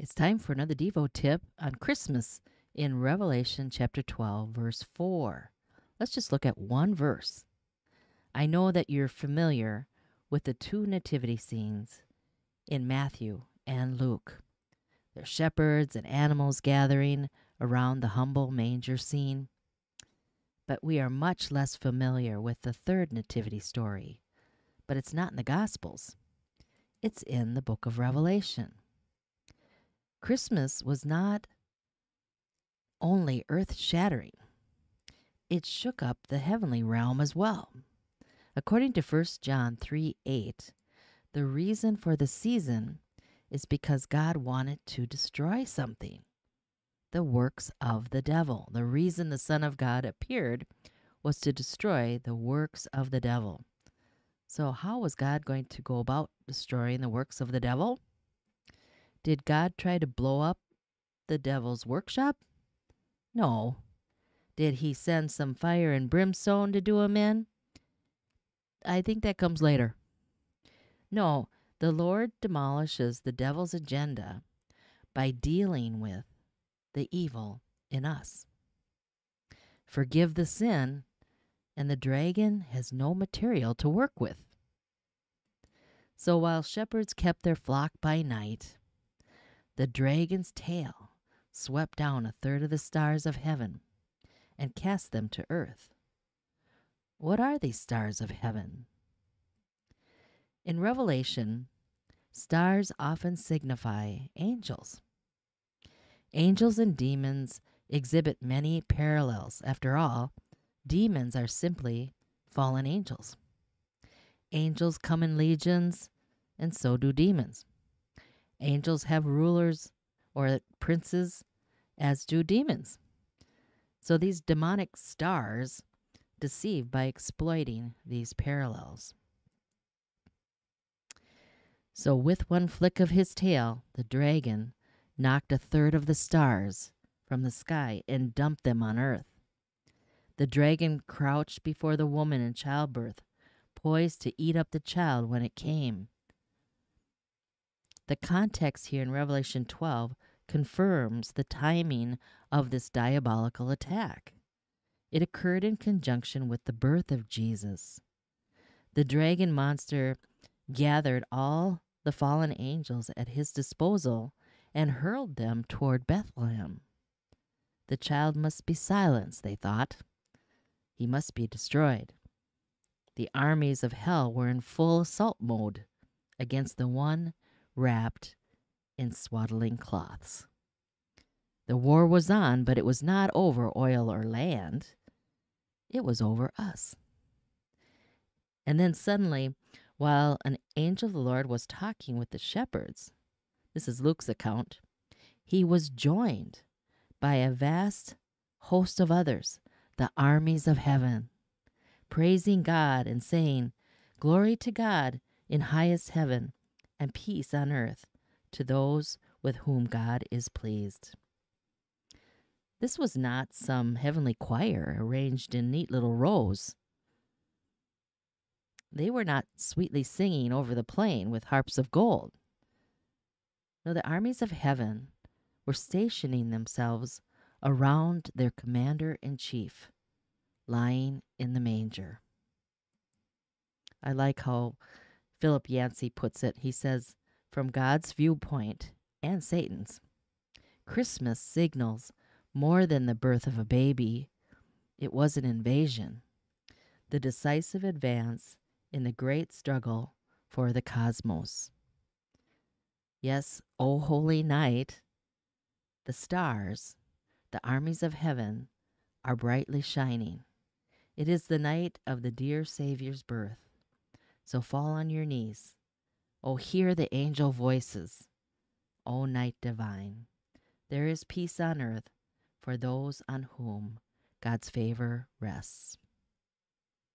It's time for another Devo tip on Christmas in Revelation chapter 12, verse 4. Let's just look at one verse. I know that you're familiar with the two nativity scenes in Matthew and Luke. They're shepherds and animals gathering around the humble manger scene. But we are much less familiar with the third nativity story. But it's not in the Gospels, it's in the book of Revelation. Christmas was not only earth shattering, it shook up the heavenly realm as well. According to 1 John 3 8, the reason for the season is because God wanted to destroy something the works of the devil. The reason the Son of God appeared was to destroy the works of the devil. So, how was God going to go about destroying the works of the devil? Did God try to blow up the devil's workshop? No. Did he send some fire and brimstone to do him in? I think that comes later. No, the Lord demolishes the devil's agenda by dealing with the evil in us. Forgive the sin, and the dragon has no material to work with. So while shepherds kept their flock by night, the dragon's tail swept down a third of the stars of heaven and cast them to earth. What are these stars of heaven? In Revelation, stars often signify angels. Angels and demons exhibit many parallels. After all, demons are simply fallen angels. Angels come in legions, and so do demons. Angels have rulers or princes, as do demons. So these demonic stars deceive by exploiting these parallels. So, with one flick of his tail, the dragon knocked a third of the stars from the sky and dumped them on earth. The dragon crouched before the woman in childbirth, poised to eat up the child when it came. The context here in Revelation 12 confirms the timing of this diabolical attack. It occurred in conjunction with the birth of Jesus. The dragon monster gathered all the fallen angels at his disposal and hurled them toward Bethlehem. The child must be silenced, they thought. He must be destroyed. The armies of hell were in full assault mode against the one wrapped in swaddling cloths. The war was on, but it was not over oil or land. It was over us. And then suddenly, while an angel of the Lord was talking with the shepherds, this is Luke's account, he was joined by a vast host of others, the armies of heaven, praising God and saying, Glory to God in highest heaven, and peace on earth to those with whom God is pleased. This was not some heavenly choir arranged in neat little rows. They were not sweetly singing over the plain with harps of gold. No, the armies of heaven were stationing themselves around their commander in chief, lying in the manger. I like how Philip Yancey puts it. He says, from God's viewpoint and Satan's, Christmas signals more than the birth of a baby. It was an invasion, the decisive advance in the great struggle for the cosmos. Yes, O holy night, the stars, the armies of heaven, are brightly shining. It is the night of the dear Saviour's birth. So fall on your knees. Oh, hear the angel voices. O night divine, there is peace on earth for those on whom God's favor rests.